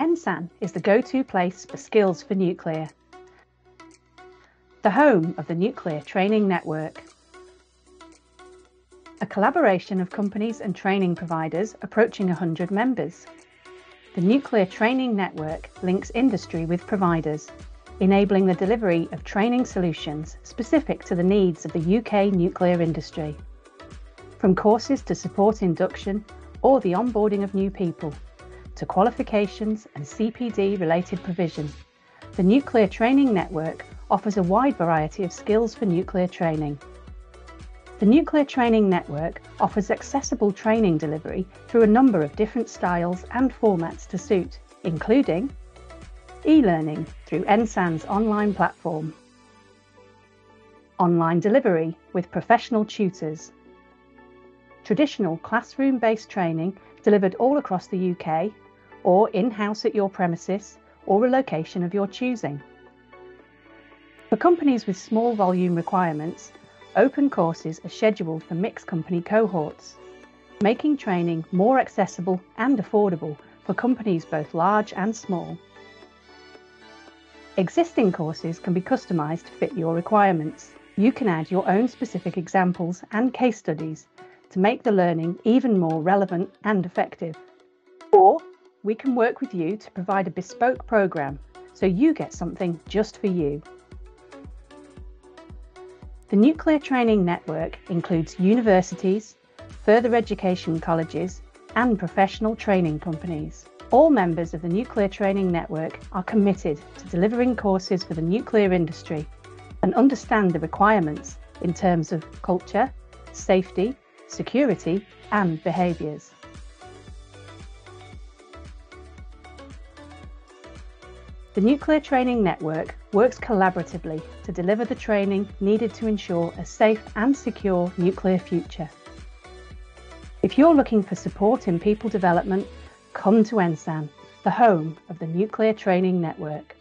NSAN is the go-to place for skills for nuclear. The home of the Nuclear Training Network. A collaboration of companies and training providers approaching 100 members. The Nuclear Training Network links industry with providers, enabling the delivery of training solutions specific to the needs of the UK nuclear industry. From courses to support induction or the onboarding of new people, to qualifications and CPD related provision, the Nuclear Training Network offers a wide variety of skills for nuclear training. The Nuclear Training Network offers accessible training delivery through a number of different styles and formats to suit, including e-learning through NSAN's online platform, online delivery with professional tutors, traditional classroom-based training delivered all across the UK or in-house at your premises or a location of your choosing. For companies with small volume requirements, open courses are scheduled for mixed company cohorts, making training more accessible and affordable for companies both large and small. Existing courses can be customised to fit your requirements. You can add your own specific examples and case studies to make the learning even more relevant and effective. Or we can work with you to provide a bespoke programme so you get something just for you. The Nuclear Training Network includes universities, further education colleges, and professional training companies. All members of the Nuclear Training Network are committed to delivering courses for the nuclear industry and understand the requirements in terms of culture, safety, security, and behaviours. The Nuclear Training Network works collaboratively to deliver the training needed to ensure a safe and secure nuclear future. If you're looking for support in people development, come to NSAN, the home of the Nuclear Training Network.